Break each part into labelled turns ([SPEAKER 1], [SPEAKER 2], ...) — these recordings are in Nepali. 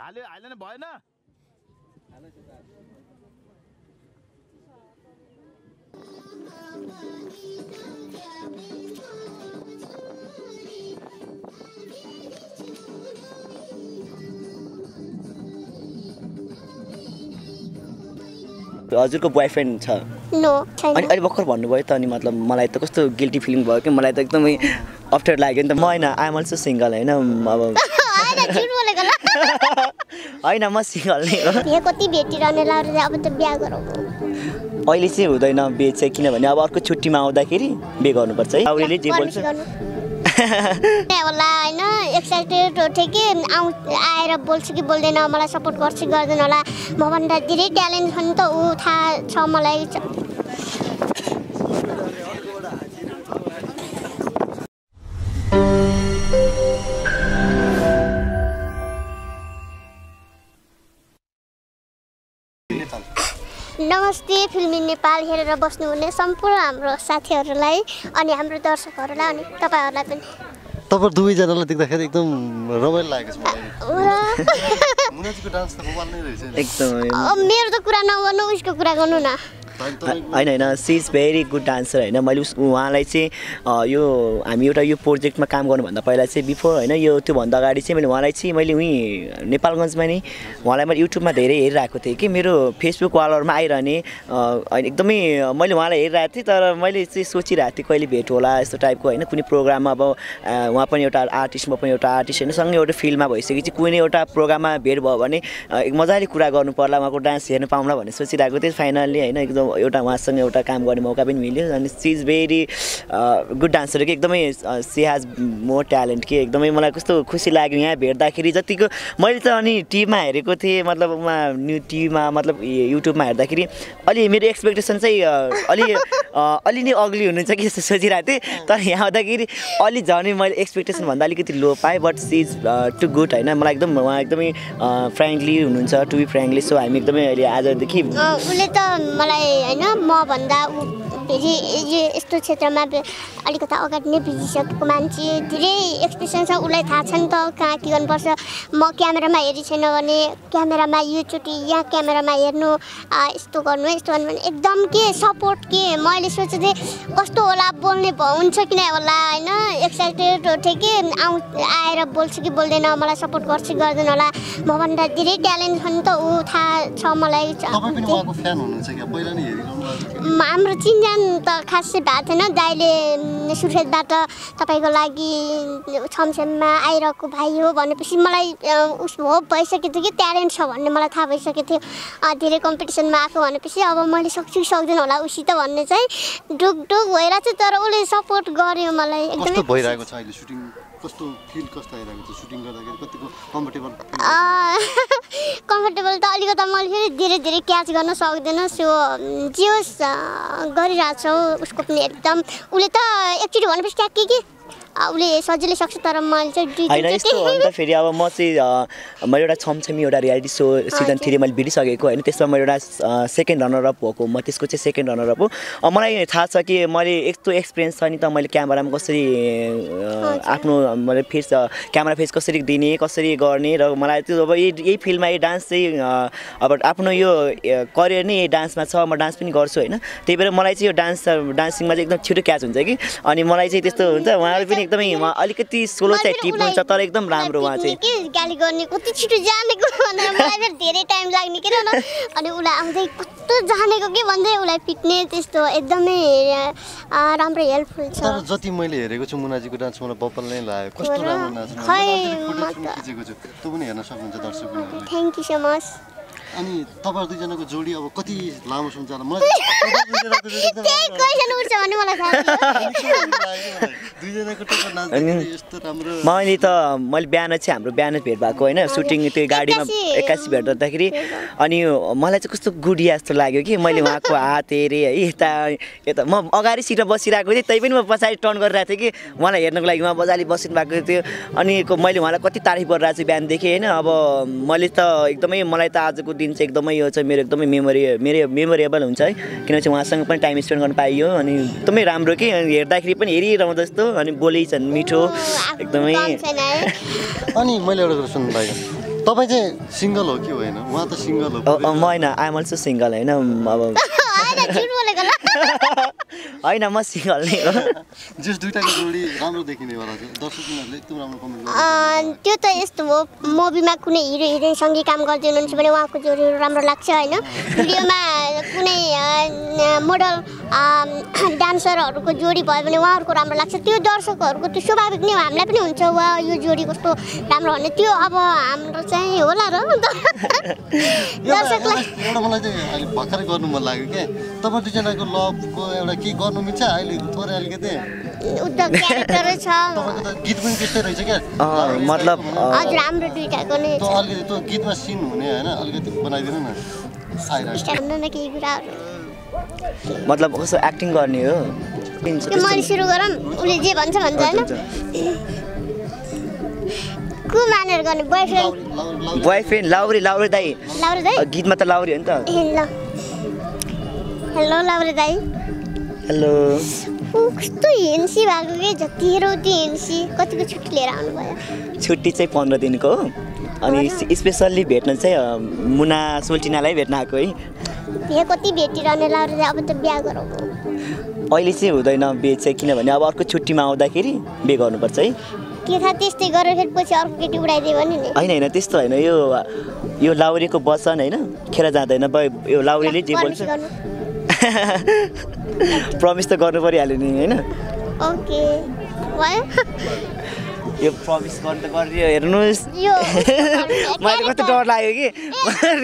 [SPEAKER 1] हाल्यो हालेन भएन।
[SPEAKER 2] हजुरको बोयफ्रेन्ड छ।
[SPEAKER 3] नो
[SPEAKER 2] अनि अहिले भर्खर भन्नुभयो त अनि मतलब मलाई त कस्तो गिल्टी फिलिङ भयो कि मलाई त एकदमै अप्ठ्यारो लाग्यो नि त। म होइन आइएम अल्सो सिङ्गल होइन। अब
[SPEAKER 3] होइन
[SPEAKER 2] म सिङ्गल नै हो।
[SPEAKER 3] बिहे कति भेटिरहने लाएर अब त बिहा गरौँ।
[SPEAKER 2] अहिले चाहिँ हुँदैन बे चाहिँ किनभने अब अर्को छुट्टीमा आउँदाखेरि बे गर्नुपर्छ है। आउरेले जे बोल्छ।
[SPEAKER 3] होला होइन एक्साइटेड थिएँ कि आउँ आएर बोल्छु कि बोल्दैन मलाई सपोर्ट गर्छु कि गर्दैन होला। मभन्दा धेरै ट्यालेन्ट छ नि त ऊ थाहा छ मलाई। नमस्ते फिल्मी नेपाल हेरेर बस्नुहुने सम्पूर्ण हाम्रो साथीहरूलाई अनि हाम्रो दर्शकहरूलाई अनि तपाईँहरूलाई पनि।
[SPEAKER 4] तपाईँ दुवैजनालाई देख्दाखेरि एकदम रमाइलो लागेको छ मलाई।
[SPEAKER 3] र
[SPEAKER 4] मुनाजीको डान्स त कमाल नै रहेछ नि।
[SPEAKER 2] एकदमै।
[SPEAKER 3] अब मेरो त कुरा नगर्नु उसको कुरा गर्नु न।
[SPEAKER 4] होइन,
[SPEAKER 2] होइन she is very good dancer होइन। मैले उस उहाँलाई चाहिँ यो हामी एउटा यो प्रोजेक्टमा काम गर्नुभन्दा पहिला चाहिँ बिफोर होइन यो त्योभन्दा अगाडि चाहिँ मैले उहाँलाई चाहिँ मैले उहीँ नेपालगञ्जमा नि उहाँलाई मैले युट्युबमा धेरै हेरिरहेको थिएँ कि मेरो फेसबुक वालहरूमा आइरहने होइन एकदमै मैले उहाँलाई हेरिरहेको थिएँ तर मैले चाहिँ सोचिरहेको थिएँ कहिले भेट होला यस्तो टाइपको होइन कुनै प्रोग्राममा अब उहाँ पनि एउटा आर्टिस्ट म पनि एउटा आर्टिस्ट होइन सँगै एउटा फिल्डमा भइसकेपछि कुनै एउटा प्रोग्राममा भेट भयो भने एक मजाले कुरा गर्नु पर्ला उहाँको डान्स हेर्नु पाउँला भन्ने सोचिरहेको थिएँ फाइनल्ली होइन एकदम एउटा उहाँसँग एउटा काम गर्ने मौका पनि मिल्यो अनि she is very good dancer कि एकदमै सी हेज मोर ट्यालेन्ट कि एकदमै मलाई कस्तो खुसी लाग्यो यहाँ भेट्दाखेरि। जतिको मैले त अनि टिभीमा हेरेको थिएँ मतलब उहाँ न्यु टिभीमा मतलब युट्युबमा हेर्दाखेरि अलि मेरो एक्सपेक्टेसन चाहिँ अलि अलि नै अग्ली हुनुहुन्छ कि जस्तो सोचिरहेको थिएँ। तर यहाँ आउँदाखेरि अलि झन् मैले एक्सपेक्टेसन भन्दा अलिकति लो पाएँ but she is too good होइन? मलाई एकदम उहाँ एकदमै फ्रेङ्कली हुनुहुन्छ टु बी फ्रेङ्कली सो हामी एकदमै अहिले आजदेखि
[SPEAKER 3] उसले त मलाई होइन मभन्दा फेरि यो यस्तो क्षेत्रमा अलिकता अगाडि नै भिजिसकेको मान्छे धेरै एक्सपिरियन्स छ उसलाई थाहा छ नि त कहाँ के गर्नुपर्छ। म क्यामेरामा हेरि छैन भने क्यामेरामा योचोटि यहाँ क्यामेरामा हेर्नु यस्तो गर्नु यस्तो गर्नु भने एकदम के सपोर्ट के? मैले सोचेको थिएँ कस्तो होला बोल्ने भ हुन्छ कि नै होला होइन? एक्साइटेड थिएँ कि? आउँ आएर बोल्छु कि बोल्दैन मलाई सपोर्ट गर्छु कि गर्दैन होला। मभन्दा धेरै ट्यालेन्ट छ नि त ऊ थाहा छ मलाई
[SPEAKER 4] थियो
[SPEAKER 3] हाम्रो चिनजान त खासै भएको थिएन। दाइले सुर्खेतबाट तपाईँको लागि छमछममा आइरहेको भाइ हो भनेपछि मलाई उस होप भइसकेको थियो कि ट्यालेन्ट छ भन्ने मलाई थाहा भइसकेको थियो। धेरै कम्पिटिसनमा आएको भनेपछि अब मैले सक्छु कि सक्दैन होला उसित भन्ने चाहिँ डुक डुक भइरहेको छ तर उसले सपोर्ट गर्यो मलाई। एकदमै
[SPEAKER 4] कस्तो फिल कस्तो आइरहेको छ सुटिङ गर्दाखेरि? कतिको कम्फर्टेबल
[SPEAKER 3] कम्फर्टेबल त अलिकति मैले फेरि धेरै धेरै क्याच गर्न सक्दैन सो जे होस् गरिरहेको छौ उसको पनि एकदम उसले त एकचोटि भनेपछि ट्याक्कै कि? उसले सजिलै सक्छ तर मैले चाहिँ
[SPEAKER 2] होइन यस्तो हो नि त फेरि अब म चाहिँ मैले एउटा छमछमी एउटा रियालिटी सो सिजन थ्री मैले बिडिसकेको होइन त्यसमा मैले एउटा सेकेन्ड रनर अप भएको म त्यसको चाहिँ सेकेन्ड रनर अप हो मलाई थाहा छ कि मैले यस्तो एक्सपिरियन्स छ नि त मैले क्यामेरामा कसरी आफ्नो मैले फेस क्यामेरा फेस कसरी दिने कसरी गर्ने र मलाई त्यो अब यही यही फिल्डमा यही डान्स चाहिँ अब आफ्नो यो करियर नै यही डान्समा छ म डान्स पनि गर्छु होइन। त्यही भएर मलाई चाहिँ यो डान्स डान्सिङमा चाहिँ एकदम छिटो क्याच हुन्छ कि। अनि मलाई चाहिँ त्यस्तो हुन्छ उहाँहरू पनि एकदमै उहाँ अलिकति सोलो चाहिँ टिप हुन्छ तर एकदम राम्रो उहाँ चाहिँ।
[SPEAKER 3] के गाली गर्ने? कति छिटो जानेको भनेर मलाई फेरि धेरै टाइम लाग्ने कि न। अनि उसलाई आउँदै कस्तो जानेको कि भन्दै उसलाई पिट्ने त्यस्तो एकदमै राम्रो हेल्पफुल छ।
[SPEAKER 4] तर जति मैले हेरेको छु मुनाजीको डान्स मलाई बप्पल नै लाग्यो कस्तो
[SPEAKER 3] हो र?
[SPEAKER 4] राम्रो नाच्नु
[SPEAKER 3] खै, म त-
[SPEAKER 4] पनि हेर्न सक्नुहुन्छ दर्शकहरूले।
[SPEAKER 3] Thank you so much.
[SPEAKER 4] अनि तपाईँहरू दुईजनाको जोडी अब कति लामो हुन्छ होला? मलाई
[SPEAKER 2] मैले त मैले बिहान चाहिँ हाम्रो बिहान भेट भएको होइन सुटिङ त्यो गाडीमा
[SPEAKER 3] एक्कासी-
[SPEAKER 2] भेट गर्दाखेरि। अनि मलाई चाहिँ कस्तो गुडिया जस्तो लाग्यो कि मैले उहाँको हात हेरेँ है यता यता। म अगाडि सिटमा बसिरहेको थिएँ त्यही पनि म पछाडि टर्न गरिरहेको थिएँ कि उहाँलाई हेर्नको लागि उहाँ मजाले बसिनु भएको थियो। अनि को- मैले उहाँलाई कति तारिफ गरिरहेको छु बिहानदेखि होइन अब मैले त एकदमै मलाई त आजको दिन चाहिँ एकदमै यो चाहिँ मेरो एकदमै मेमोरी मेरो मेमोरेबल हुन्छ है। किनभने चाहिँ उहाँसँग पनि टाइम स्पेन्ड गर्न पाइयो अनि एकदमै राम्रो कि अनि हेर्दाखेरि पनि हेरिरहँ जस्तो अनि बोली छन् मिठो एकदमै।
[SPEAKER 4] अनि मैले एउटा कुरा सुन्नु पाएँ। तपाईँ चाहिँ सिङ्गल हो कि होइन? उहाँ त सिङ्गल हो।
[SPEAKER 2] म होइन आइएम अल्सो सिङ्गल होइन? अब
[SPEAKER 3] होइन
[SPEAKER 2] म सिङ्गल नै हो।
[SPEAKER 4] जस दुइटाको जोडी राम्रो देखिनेवाला थियो दर्शकहरूले एकदम राम्रो कमेन्ट गर्नु
[SPEAKER 3] अँ, त्यो त यस्तो हो मुभीमा कुनै हिरो हिरोइनसँगै काम गर्दै हुनुहुन्छ भने उहाँको जोडीहरू राम्रो लाग्छ होइन? भिडियोमा कुनै मोडल डान्सरहरूको जोडी भयो भने उहाँहरूको राम्रो लाग्छ। त्यो दर्शकहरूको त्यो स्वाभाविक नै हो हामीलाई पनि हुन्छ वा यो जोडी कस्तो राम्रो भन्ने त्यो अब हाम्रो चाहिँ होला र। दर्शकलाई
[SPEAKER 4] मलाई चाहिँ अहिले भर्खरै गर्नु मन लाग्यो क्या तपाईँ दुईजनाको लभको एउटा के गर्नु मिल्छ अहिले थोरै अलिकति।
[SPEAKER 3] उद्योग क्यारेक्टरै छ।
[SPEAKER 4] तपाईँको त गीत पनि त्यस्तै रहेछ क्या?
[SPEAKER 2] अँ, मतलब
[SPEAKER 4] अलिकति त्यो गीतमा सिन हुने होइन? अलिकति बनाइदिनु न।
[SPEAKER 3] केही
[SPEAKER 2] मतलब कस्तो एक्टिङ गर्ने हो?
[SPEAKER 3] मैले सुरु गरौँ। उसले जे भन्छ भन्छ होइन? को मानेर गर्ने? बोयफ्रेन्ड
[SPEAKER 4] लाउरी- लाउरी- लाउरी-
[SPEAKER 2] बोयफ्रेन्ड लाउरी लाउरी दाई। गीतमा त लाउरी हो नि त।
[SPEAKER 3] हेलो लाउरे दाई
[SPEAKER 2] हेलो
[SPEAKER 3] ऊ कस्तो हिन्सी भएको कि जति रोटी कतिको छुट्टी लिएर आउनुभयो
[SPEAKER 2] छुट्टी चाहिँ पन्ध्र दिनको हो अनि स्पेसल्ली भेट्न चाहिँ मुना सोल्टिनालाई भेट्न आएको है
[SPEAKER 3] बिहे कति भेटिरहने लाउरे अब त बिहा गरौँ
[SPEAKER 2] अहिले चाहिँ हुँदैन बे चाहिँ किनभने अब अर्को छुट्टीमा आउँदाखेरि बे गर्नुपर्छ है
[SPEAKER 3] के थाहा त्यस्तै गरेर फेरि पछि अर्को केटी उडाइदियो भने नि
[SPEAKER 2] होइन होइन त्यस्तो होइन यो यो लाउरीको वचन होइन खेर जाँदैन यो लाउरीले जे बोल्छ प्रमिस त गर्नु परिहाल्यो नि होइन? यो प्रमिस गर्नु त गरिदियो हेर्नुहोस्।
[SPEAKER 3] यो
[SPEAKER 2] मैले कस्तो डर लाग्यो कि?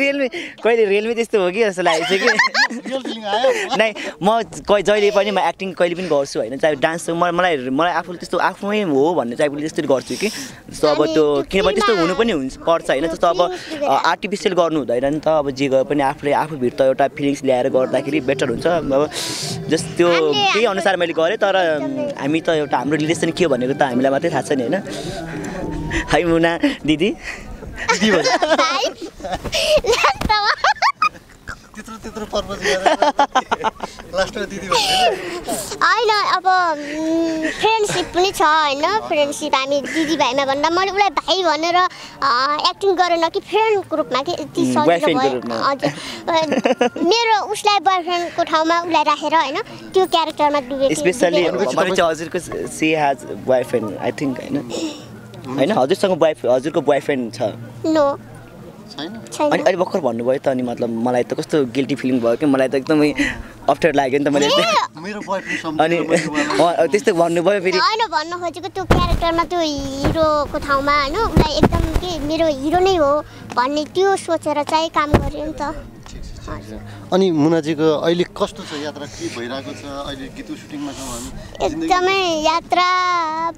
[SPEAKER 2] रियलमी कहिले रियलमी त्यस्तो हो कि जस्तो लागेको छ कि?
[SPEAKER 4] रियल फिलिङ आयो।
[SPEAKER 2] नै म जहिले पनि म एक्टिङ कहिले पनि गर्छु होइन चाहे डान्स म मलाई मलाई आफूले त्यस्तो आफूमै हो भन्ने चाहिँ त्यस्तो गर्छु कि? जस्तो अब त्यो किनभने त्यस्तो हुनु पनि हुन्छ पर्छ होइन जस्तो अब आर्टिफिसियल गर्नु हुँदैन नि त अब जे गए पनि आफूले आफूभित्र एउटा फिलिङ्स ल्याएर गर्दाखेरि बेटर हुन्छ। अब जस्ट त्यो त्यही अनुसार मैले गरेँ तर हामी त एउटा हाम्रो रिलेसन के हो भनेको त हामीलाई मात्रै थाहा छ नि होइन। है मुना दिदी
[SPEAKER 4] दिदी भन्छ
[SPEAKER 3] भाइ लास्टमा
[SPEAKER 4] त्यत्रो पर्पज गरेर लास्टमा दिदी भन्छ
[SPEAKER 3] होइन? अब फ्रेन्डसिप पनि छ होइन फ्रेन्डसिप हामी दिदी भाइमा भन्दा मैले उसलाई भाइ भनेर एक्टिङ गरेन कि फ्रेन्डको रूपमा कि यति सजिलो भयो। हजुर। मेरो उसलाई बोयफ्रेन्डको ठाउँमा उसलाई राखेर होइन त्यो क्यारेक्टरमा डुबेको
[SPEAKER 2] हजुरको she has boyfriend I think होइन? होइन? हजुरसँग बोय हजुरको बोयफ्रेन्ड छ।
[SPEAKER 3] नो
[SPEAKER 2] अनि अहिले भर्खर भन्नुभयो त अनि मतलब मलाई त कस्तो गिल्टी फिलिङ भयो कि मलाई त एकदमै अप्ठ्यारो लाग्यो नि त मैले अनि त्यस्तो भन्नुभयो फेरि।
[SPEAKER 3] होइन भन्न खोजेको त्यो क्यारेक्टरमा त्यो हिरोको ठाउँमा होइन? उसलाई एकदम के मेरो हिरो नै हो भन्ने त्यो सोचेर चाहिँ काम गर्यो नि त।
[SPEAKER 4] अनि मुनाजीको अहिले कस्तो छ यात्रा? के भइरहेको छ? अहिले गीत सुटिङमा छौँ
[SPEAKER 3] एकदमै यात्रा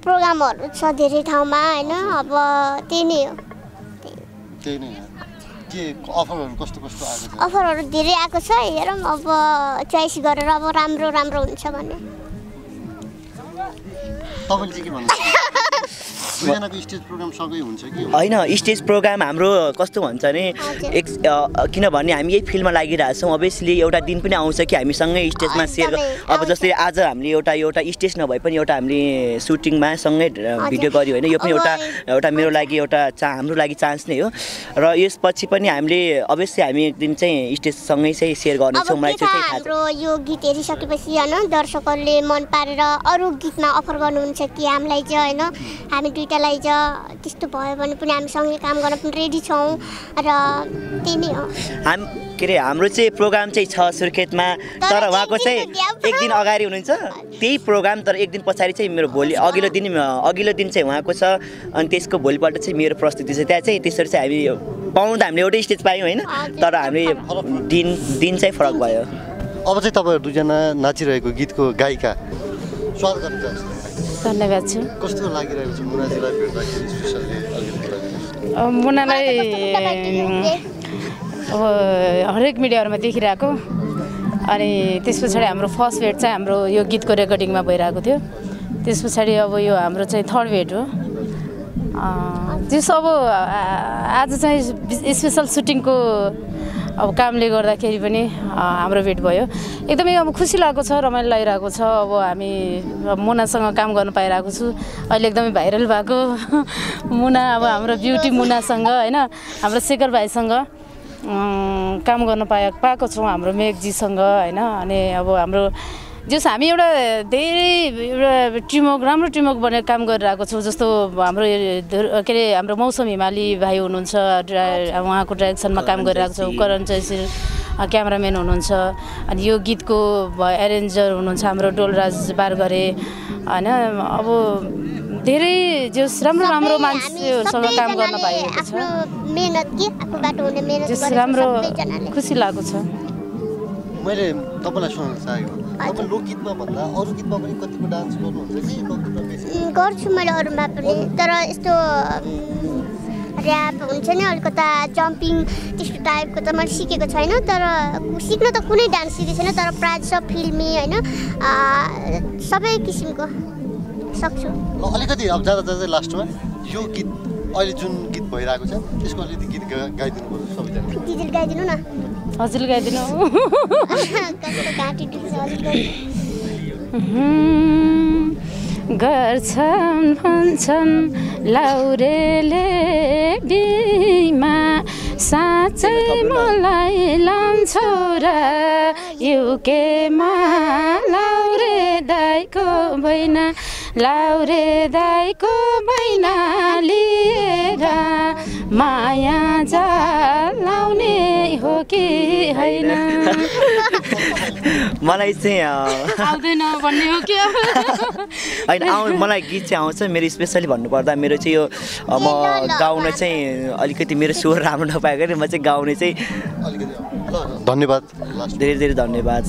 [SPEAKER 3] प्रोग्रामहरू छ धेरै ठाउँमा होइन? अब त्यही नै हो।
[SPEAKER 4] त्यही नै हो। के अफरहरू कस्तो कस्तो आएको छ?
[SPEAKER 3] अफरहरू धेरै आएको छ हेरौँ अब चोइस गरेर अब राम्रो राम्रो हुन्छ भने
[SPEAKER 4] तपाईँले चाहिँ के भन्नुहुन्छ?
[SPEAKER 2] होइन स्टेज प्रोग्राम हाम्रो कस्तो भन्छ भने। एक किनभने हामी यही फिल्डमा लागिरहेको छौँ अभियसली एउटा दिन पनि आउँछ कि हामी सँगै स्टेजमा सेयर अब जस्तै आज हामीले एउटा एउटा स्टेज नभए पनि एउटा हामीले सुटिङमा सँगै भिडियो गऱ्यो होइन यो पनि एउटा एउटा मेरो लागि एउटा चा हाम्रो लागि चान्स नै हो। र यसपछि पनि हामीले अभियसली हामी एक दिन चाहिँ स्टेजसँगै चाहिँ सेयर गर्नेछौँ मलाई चाहिँ
[SPEAKER 3] थाहा
[SPEAKER 2] चाहिँ थाहा छ।
[SPEAKER 3] हाम्रो यो गीत हेरिसकेपछि होइन दर्शकहरूले मन पारेर अरू गीतमा अफर गर्नुहुन्छ कि हामीलाई चाहिँ होइन हामी चाहिँ त्यस्तो भयो भने पनि हामी सँगै काम गर्न पनि रेडी छौँ र त्यही नै हो।
[SPEAKER 2] हाम के अरे हाम्रो चाहिँ प्रोग्राम चाहिँ छ सुर्खेतमा
[SPEAKER 3] तर
[SPEAKER 2] उहाँको चाहिँ एक दिन अगाडि हुनुहुन्छ। त्यही प्रोग्राम तर एक दिन पछाडि चाहिँ मेरो भोलि अघिल्लो दिन अघिल्लो दिन चाहिँ उहाँको छ अनि त्यसको भोलिपल्ट चाहिँ मेरो प्रस्तुति छ। त्यहाँ चाहिँ त्यसरी चाहिँ हामी पाउनु त हामीले एउटै स्टेज पायौँ होइन। तर हामी दिन दिन चाहिँ फरक भयो।
[SPEAKER 4] अब चाहिँ तपाईँहरू दुईजना नाचिरहेको गीतको गायिका स्वागत गर्न चाहन्छु
[SPEAKER 1] धन्यवाद छु।
[SPEAKER 4] कस्तो लागिरहेको छ मुनाजीलाई भेट्दाखेरि
[SPEAKER 1] मुनालाई अब हरेक मिडियाहरूमा देखिरहेको। अनि त्यस पछाडि हाम्रो फर्स्ट भेट चाहिँ हाम्रो यो गीतको रेकर्डिङमा भइरहेको थियो। त्यस पछाडि अब यो हाम्रो चाहिँ थर्ड भेट हो। त्यस अब आज चाहिँ स्पेसल सुटिङको अब कामले गर्दाखेरि पनि हाम्रो भेट भयो। एकदमै अब खुसी लागेको छ रमाइलो लागिरहेको छ। अब हामी मुनासँग काम गर्न पाइरहेको छु। अहिले एकदमै भाइरल भएको मुना अब हाम्रो ब्युटी मुनासँग होइन? हाम्रो शेखर भाइसँग काम गर्न पाए पाएको छौँ हाम्रो मेघजीसँग होइन? अनि अब हाम्रो जस हामी एउटा धेरै एउटा टिमवर्क राम्रो टिमवर्क बनेर काम गरिरहेको छौँ जस्तो हाम्रो के अरे हाम्रो मौसम हिमाली भाइ हुनुहुन्छ उहाँको डाइरेक्सनमा काम गरिरहेको छौँ करण जयसिर क्यामराम्यान हुनुहुन्छ अनि यो गीतको एरेन्जर हुनुहुन्छ हाम्रो डोलराज बारगरे होइन अब धेरै जस राम्रो राम्रो मान्छेहरूसँग काम गर्न पाइएको छ। राम्रो खुसी लागेको छ।
[SPEAKER 4] मैले तपाईँलाई सुन्न चाहेको तपाईँ लोकगीतमा भन्दा अरू गीतमा पनि कतिको डान्स गर्नुहुन्छ कि लोकगीतमा बेसी?
[SPEAKER 3] उम्, गर्छु मैले अरूमा पनि तर यस्तो ऱ्याप हुन्छ नि अलिकता जम्पिङ त्यस्तो टाइपको त मैले सिकेको छैन तर सिक्न त कुनै डान्स सिकेको छैन तर प्रायः जसो फिल्मी होइन सबै किसिमको सक्छु।
[SPEAKER 4] अलिकति अब जाँदा जाँदै लास्टमा यो गीत अहिले जुन गीत भइरहेको छ त्यसको अलिकति गीत गाइदिनु पर्छ सबैजना।
[SPEAKER 3] दिदीले गाइदिनु न।
[SPEAKER 1] हजुर गाइदिनु। गर्छन् भन्छन् लाउरेले बिमा। साँच्चै मलाई लान्छौ र युकेमा लाउरे दाइको बैना लाउरे दाइको बैना लिएर माया लाउने हो कि होइन?
[SPEAKER 2] मलाई चाहिँ
[SPEAKER 1] आउँदैन भन्ने हो कि
[SPEAKER 2] होइन आउ मलाई गीत चाहिँ आउँछ। मेरो स्पेसली भन्नुपर्दा मेरो चाहिँ यो म गाउन चाहिँ अलिकति मेरो स्वर राम्रो नपाएको म चाहिँ गाउने चाहिँ
[SPEAKER 4] अलिकति अब। ल धन्यवाद।
[SPEAKER 2] धेरै धेरै धन्यवाद